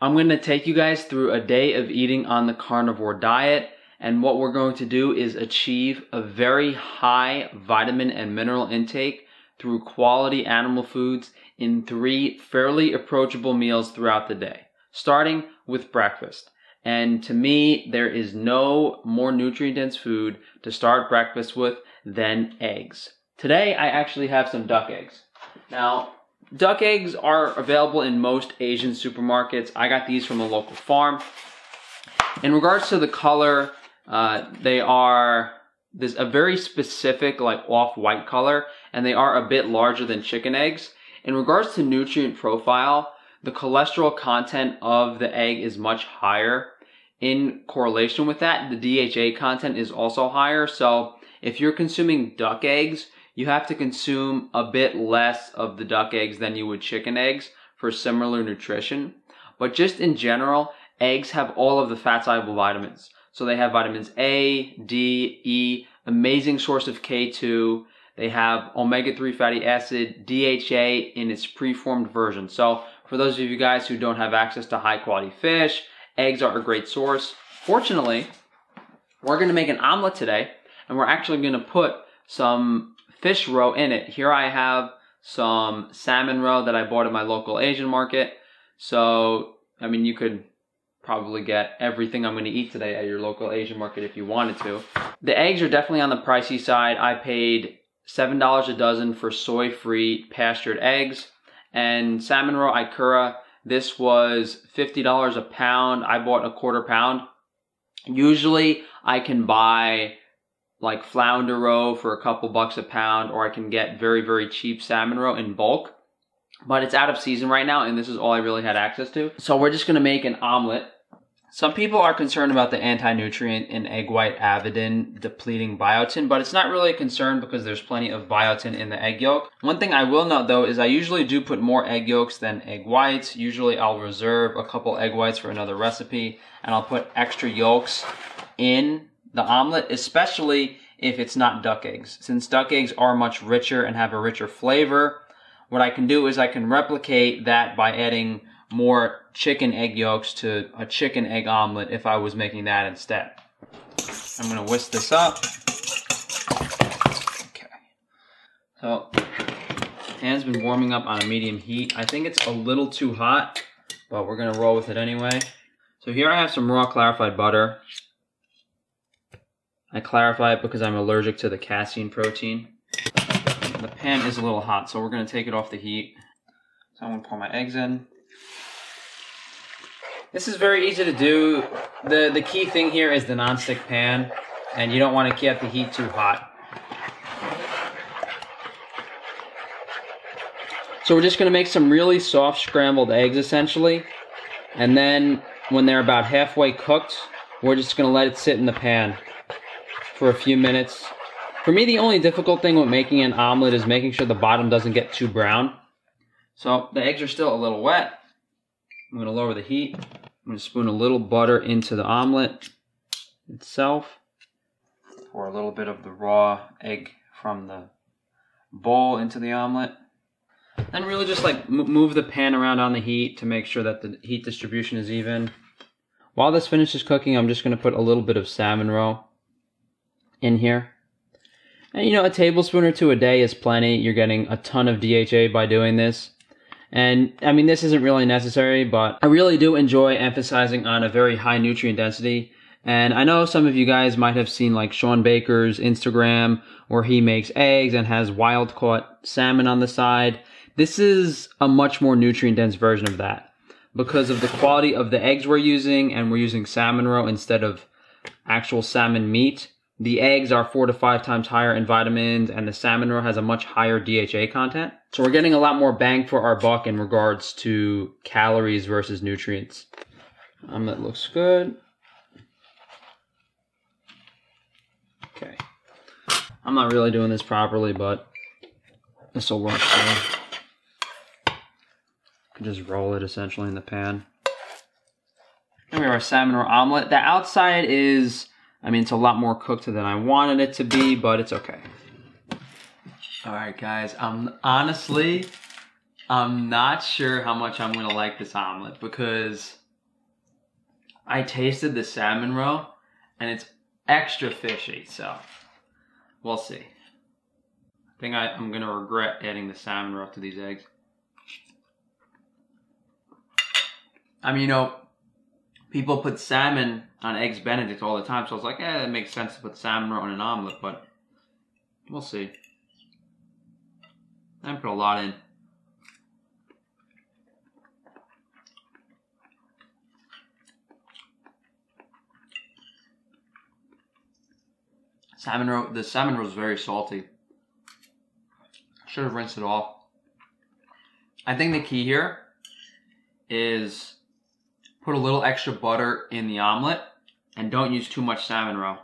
I'm going to take you guys through a day of eating on the carnivore diet. And what we're going to do is achieve a very high vitamin and mineral intake through quality animal foods in three fairly approachable meals throughout the day, starting with breakfast. And to me, there is no more nutrient dense food to start breakfast with than eggs. Today, I actually have some duck eggs. Now, duck eggs are available in most Asian supermarkets. I got these from a local farm. In regards to the color, uh, they are there's a very specific like off-white color and they are a bit larger than chicken eggs. In regards to nutrient profile, the cholesterol content of the egg is much higher. In correlation with that, the DHA content is also higher. So if you're consuming duck eggs, you have to consume a bit less of the duck eggs than you would chicken eggs for similar nutrition. But just in general, eggs have all of the fat soluble vitamins. So they have vitamins A, D, E, amazing source of K2. They have omega-3 fatty acid, DHA in its preformed version. So for those of you guys who don't have access to high quality fish, eggs are a great source. Fortunately, we're going to make an omelet today and we're actually going to put some fish roe in it. Here I have some salmon roe that I bought at my local Asian market. So, I mean, you could probably get everything I'm going to eat today at your local Asian market if you wanted to. The eggs are definitely on the pricey side. I paid $7 a dozen for soy-free pastured eggs. And salmon roe ikura, this was $50 a pound. I bought a quarter pound. Usually I can buy like flounder roe for a couple bucks a pound or I can get very, very cheap salmon roe in bulk. But it's out of season right now and this is all I really had access to. So we're just going to make an omelet some people are concerned about the anti-nutrient in egg white avidin depleting biotin, but it's not really a concern because there's plenty of biotin in the egg yolk. One thing I will note though is I usually do put more egg yolks than egg whites. Usually I'll reserve a couple egg whites for another recipe and I'll put extra yolks in the omelet, especially if it's not duck eggs. Since duck eggs are much richer and have a richer flavor, what I can do is I can replicate that by adding more chicken egg yolks to a chicken egg omelet if I was making that instead. I'm gonna whisk this up. Okay. So, pan's been warming up on a medium heat. I think it's a little too hot, but we're gonna roll with it anyway. So here I have some raw clarified butter. I clarify it because I'm allergic to the casein protein. The pan is a little hot, so we're gonna take it off the heat. So I'm gonna pour my eggs in. This is very easy to do. The, the key thing here is the nonstick pan, and you don't want to keep the heat too hot. So we're just going to make some really soft scrambled eggs essentially. And then when they're about halfway cooked, we're just going to let it sit in the pan for a few minutes. For me, the only difficult thing with making an omelet is making sure the bottom doesn't get too brown. So the eggs are still a little wet. I'm to lower the heat. I'm to spoon a little butter into the omelet itself. Pour a little bit of the raw egg from the bowl into the omelet. Then really just like move the pan around on the heat to make sure that the heat distribution is even. While this finishes cooking, I'm just to put a little bit of salmon roe in here. And you know, a tablespoon or two a day is plenty. You're getting a ton of DHA by doing this. And I mean, this isn't really necessary, but I really do enjoy emphasizing on a very high nutrient density. And I know some of you guys might have seen like Shawn Baker's Instagram where he makes eggs and has wild caught salmon on the side. This is a much more nutrient dense version of that because of the quality of the eggs we're using and we're using salmon roe instead of actual salmon meat. The eggs are four to five times higher in vitamins and the salmon roe has a much higher DHA content. So we're getting a lot more bang for our buck in regards to calories versus nutrients. Um, that looks good. Okay. I'm not really doing this properly, but this will work. So just roll it essentially in the pan. And we have our salmon roe omelet. The outside is I mean, it's a lot more cooked than I wanted it to be, but it's okay. All right, guys. I'm honestly, I'm not sure how much I'm gonna like this omelet because I tasted the salmon roe and it's extra fishy, so we'll see. I think I, I'm gonna regret adding the salmon roe to these eggs. I mean, you know, people put salmon on eggs Benedict all the time, so I was like, eh, it makes sense to put salmon on an omelet, but we'll see. I put a lot in. Salmon roe, the salmon roe is very salty. Should have rinsed it off. I think the key here is put a little extra butter in the omelet and don't use too much salmon roe.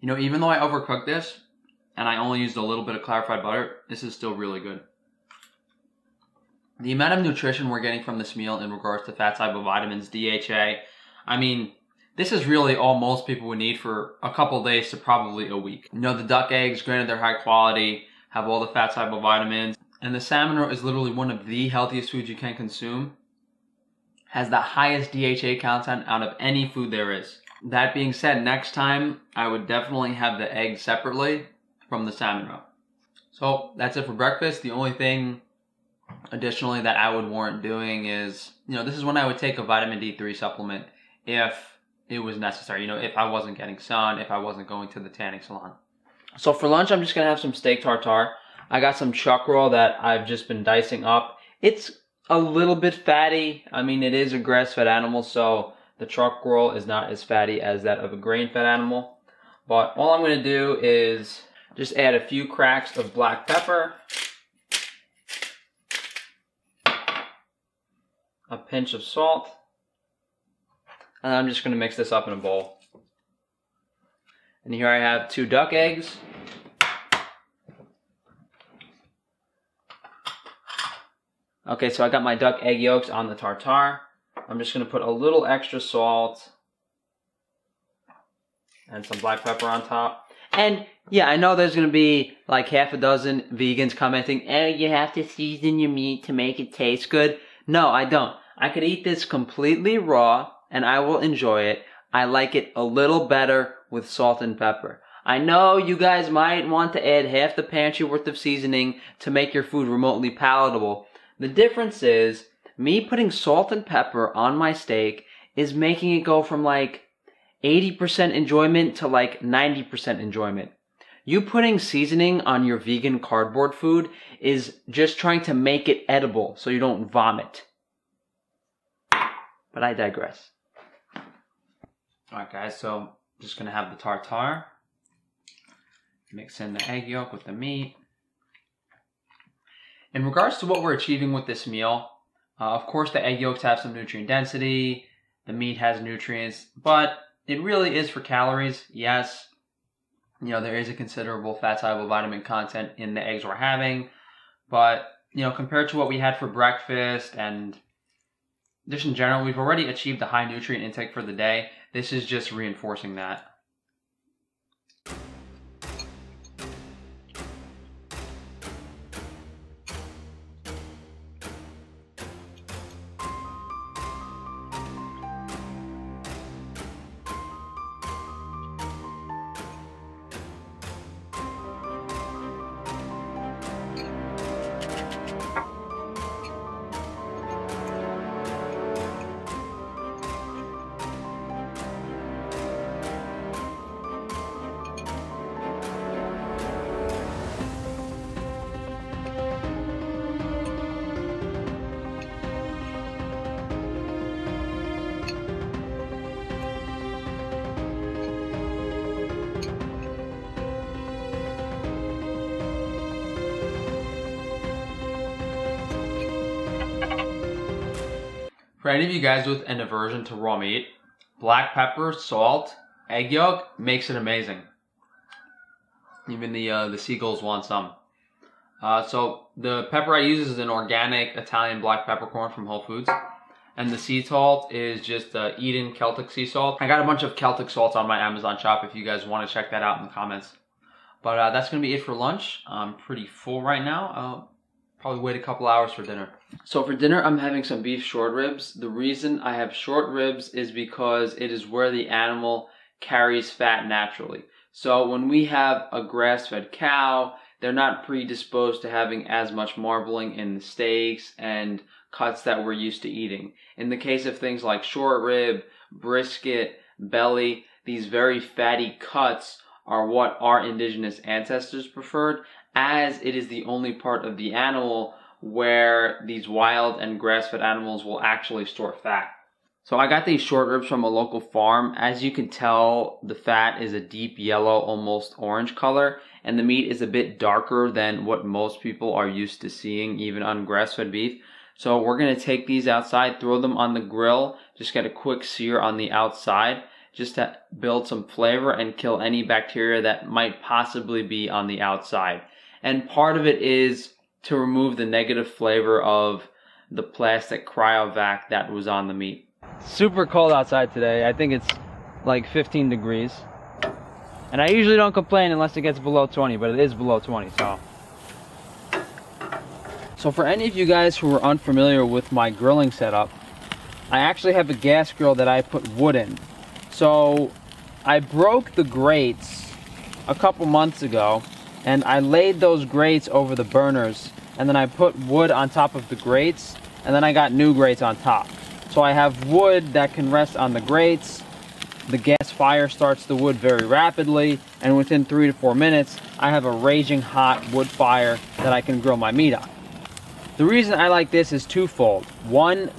You know, even though I overcooked this and I only used a little bit of clarified butter, this is still really good. The amount of nutrition we're getting from this meal in regards to fat soluble vitamins, DHA, I mean, this is really all most people would need for a couple days to probably a week. You know, the duck eggs, granted they're high quality, have all the fat soluble vitamins, and the salmon roe is literally one of the healthiest foods you can consume. Has the highest DHA content out of any food there is. That being said, next time I would definitely have the egg separately from the salmon roe. So that's it for breakfast. The only thing additionally that I would warrant doing is, you know, this is when I would take a vitamin D3 supplement if it was necessary. You know, if I wasn't getting sun, if I wasn't going to the tanning salon. So for lunch, I'm just gonna have some steak tartare. I got some chuck roll that I've just been dicing up. It's a little bit fatty. I mean, it is a grass-fed animal, so the roll is not as fatty as that of a grain-fed animal. But all I'm gonna do is just add a few cracks of black pepper. A pinch of salt. And I'm just gonna mix this up in a bowl. And here I have two duck eggs. Okay, so I got my duck egg yolks on the tartare. I'm just gonna put a little extra salt and some black pepper on top. And yeah, I know there's gonna be like half a dozen vegans commenting, oh, you have to season your meat to make it taste good. No, I don't. I could eat this completely raw and I will enjoy it. I like it a little better with salt and pepper. I know you guys might want to add half the pantry worth of seasoning to make your food remotely palatable, the difference is me putting salt and pepper on my steak is making it go from like 80% enjoyment to like 90% enjoyment. You putting seasoning on your vegan cardboard food is just trying to make it edible so you don't vomit. But I digress. Alright guys, so I'm just gonna have the tartare. Mix in the egg yolk with the meat. In regards to what we're achieving with this meal, uh, of course the egg yolks have some nutrient density, the meat has nutrients, but it really is for calories, yes. You know, there is a considerable fat soluble vitamin content in the eggs we're having, but you know, compared to what we had for breakfast and just in general, we've already achieved the high nutrient intake for the day. This is just reinforcing that. For any of you guys with an aversion to raw meat, black pepper, salt, egg yolk makes it amazing. Even the uh, the seagulls want some. Uh, so the pepper I use is an organic Italian black peppercorn from Whole Foods. And the sea salt is just uh, Eden Celtic sea salt. I got a bunch of Celtic salts on my Amazon shop if you guys want to check that out in the comments. But uh, that's going to be it for lunch. I'm pretty full right now. Probably wait a couple hours for dinner. So for dinner, I'm having some beef short ribs. The reason I have short ribs is because it is where the animal carries fat naturally. So when we have a grass-fed cow, they're not predisposed to having as much marbling in the steaks and cuts that we're used to eating. In the case of things like short rib, brisket, belly, these very fatty cuts are what our indigenous ancestors preferred, as it is the only part of the animal where these wild and grass-fed animals will actually store fat. So I got these short ribs from a local farm. As you can tell, the fat is a deep yellow, almost orange color, and the meat is a bit darker than what most people are used to seeing, even on grass-fed beef. So we're gonna take these outside, throw them on the grill, just get a quick sear on the outside, just to build some flavor and kill any bacteria that might possibly be on the outside. And part of it is to remove the negative flavor of the plastic cryovac that was on the meat. Super cold outside today. I think it's like 15 degrees. And I usually don't complain unless it gets below 20, but it is below 20, so. So for any of you guys who are unfamiliar with my grilling setup, I actually have a gas grill that I put wood in. So I broke the grates a couple months ago and I laid those grates over the burners and then I put wood on top of the grates and then I got new grates on top. So I have wood that can rest on the grates. The gas fire starts the wood very rapidly and within three to four minutes I have a raging hot wood fire that I can grill my meat on. The reason I like this is twofold. One,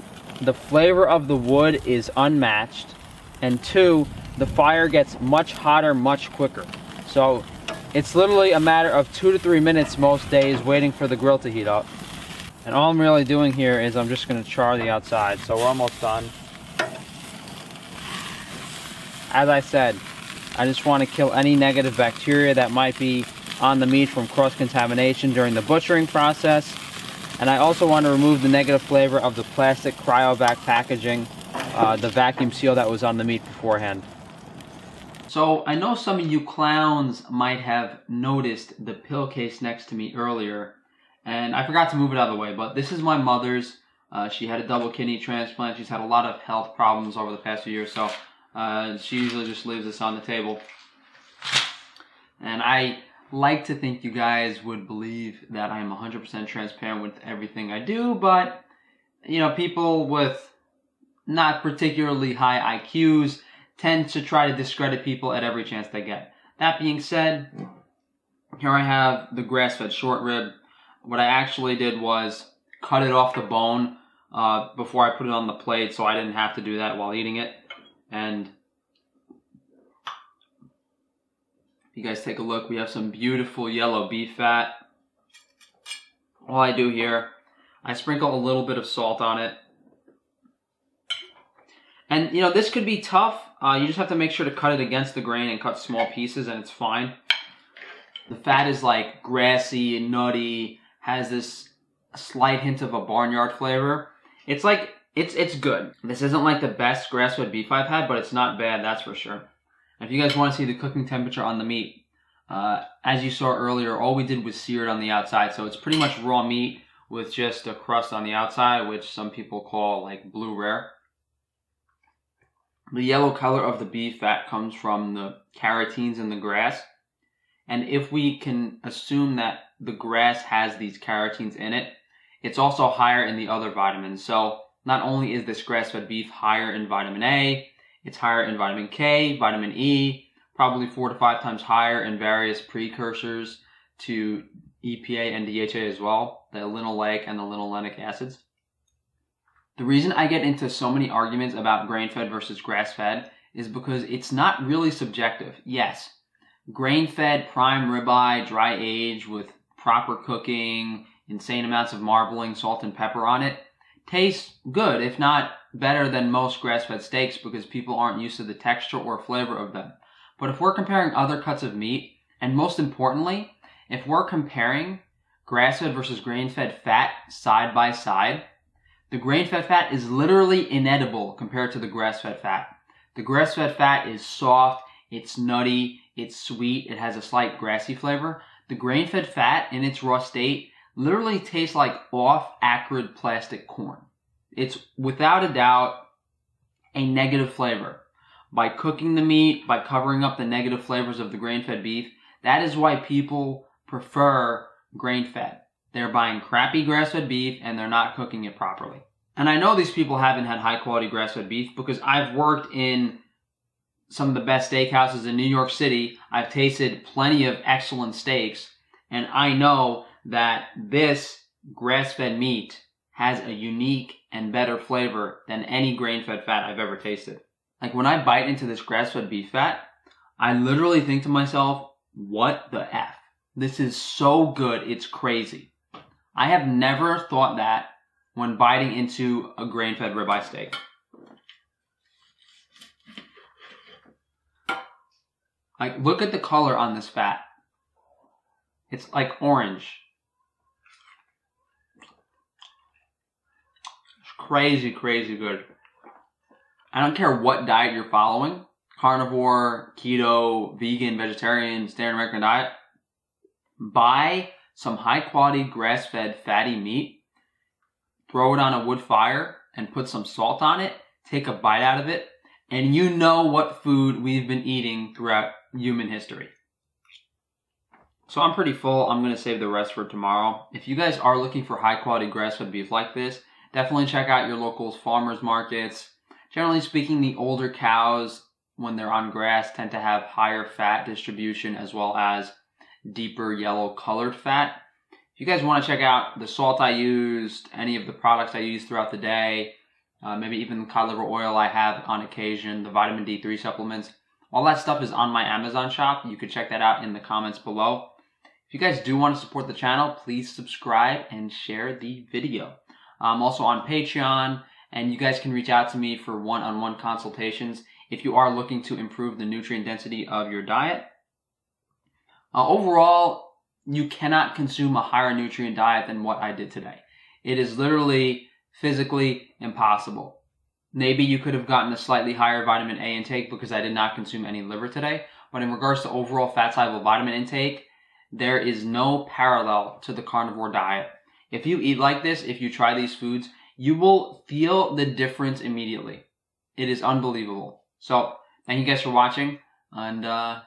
the flavor of the wood is unmatched and two, the fire gets much hotter much quicker. So it's literally a matter of two to three minutes most days waiting for the grill to heat up. And all I'm really doing here is I'm just gonna char the outside. So we're almost done. As I said, I just wanna kill any negative bacteria that might be on the meat from cross-contamination during the butchering process. And I also want to remove the negative flavor of the plastic cryovac packaging, uh, the vacuum seal that was on the meat beforehand. So I know some of you clowns might have noticed the pill case next to me earlier, and I forgot to move it out of the way, but this is my mother's. Uh, she had a double kidney transplant. She's had a lot of health problems over the past few years, so uh, she usually just leaves this on the table. And I like to think you guys would believe that I am 100% transparent with everything I do, but, you know, people with not particularly high IQs tend to try to discredit people at every chance they get. That being said, here I have the grass-fed short rib. What I actually did was cut it off the bone uh, before I put it on the plate so I didn't have to do that while eating it. And you guys take a look, we have some beautiful yellow beef fat. All I do here, I sprinkle a little bit of salt on it. And you know, this could be tough uh, you just have to make sure to cut it against the grain and cut small pieces and it's fine. The fat is like grassy and nutty, has this slight hint of a barnyard flavor. It's like, it's it's good. This isn't like the best grass-fed beef I've had, but it's not bad, that's for sure. If you guys want to see the cooking temperature on the meat, uh, as you saw earlier, all we did was sear it on the outside. So it's pretty much raw meat with just a crust on the outside, which some people call like blue rare. The yellow color of the beef fat comes from the carotenes in the grass. And if we can assume that the grass has these carotenes in it, it's also higher in the other vitamins. So not only is this grass-fed beef higher in vitamin A, it's higher in vitamin K, vitamin E, probably four to five times higher in various precursors to EPA and DHA as well, the linoleic and the linolenic acids. The reason I get into so many arguments about grain fed versus grass fed is because it's not really subjective. Yes, grain fed prime ribeye, dry age with proper cooking, insane amounts of marbling, salt, and pepper on it tastes good, if not better than most grass fed steaks because people aren't used to the texture or flavor of them. But if we're comparing other cuts of meat, and most importantly, if we're comparing grass fed versus grain fed fat side by side, the grain-fed fat is literally inedible compared to the grass-fed fat. The grass-fed fat is soft, it's nutty, it's sweet, it has a slight grassy flavor. The grain-fed fat in its raw state literally tastes like off acrid plastic corn. It's without a doubt a negative flavor. By cooking the meat, by covering up the negative flavors of the grain fed beef, that is why people prefer grain fed. They're buying crappy grass fed beef and they're not cooking it properly. And I know these people haven't had high quality grass fed beef because I've worked in some of the best steakhouses in New York City. I've tasted plenty of excellent steaks and I know that this grass fed meat has a unique and better flavor than any grain fed fat I've ever tasted. Like when I bite into this grass fed beef fat, I literally think to myself, what the F? This is so good, it's crazy. I have never thought that when biting into a grain fed ribeye steak. Like, look at the color on this fat. It's like orange. It's crazy, crazy good. I don't care what diet you're following carnivore, keto, vegan, vegetarian, standard American diet. Buy some high quality grass fed fatty meat, throw it on a wood fire, and put some salt on it. Take a bite out of it, and you know what food we've been eating throughout human history. So I'm pretty full. I'm going to save the rest for tomorrow. If you guys are looking for high quality grass fed beef like this, definitely check out your local farmers markets. Generally speaking, the older cows, when they're on grass, tend to have higher fat distribution as well as deeper yellow colored fat. If you guys want to check out the salt I used, any of the products I use throughout the day, uh, maybe even the cod liver oil I have on occasion, the vitamin D3 supplements, all that stuff is on my Amazon shop. You can check that out in the comments below. If you guys do want to support the channel, please subscribe and share the video. I'm also on Patreon and you guys can reach out to me for one-on-one consultations if you are looking to improve the nutrient density of your diet. Uh, overall, you cannot consume a higher nutrient diet than what I did today. It is literally physically impossible. Maybe you could have gotten a slightly higher vitamin A intake because I did not consume any liver today. But in regards to overall fat soluble vitamin intake, there is no parallel to the carnivore diet. If you eat like this, if you try these foods, you will feel the difference immediately. It is unbelievable. So, thank you guys for watching, and uh,